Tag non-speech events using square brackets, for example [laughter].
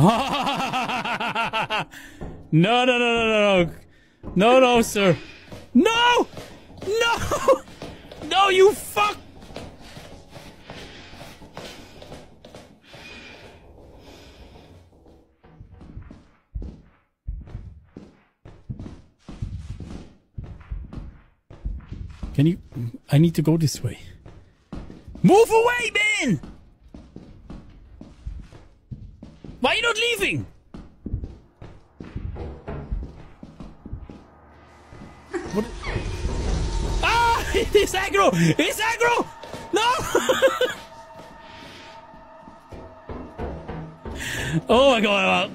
[laughs] no, no, no, no, no, no. No, sir. No! No! [laughs] No, you fuck! Can you... I need to go this way. Move away, man! Why are you not leaving? What? Ah! [laughs] He's aggro! He's aggro! No! [laughs] oh my god!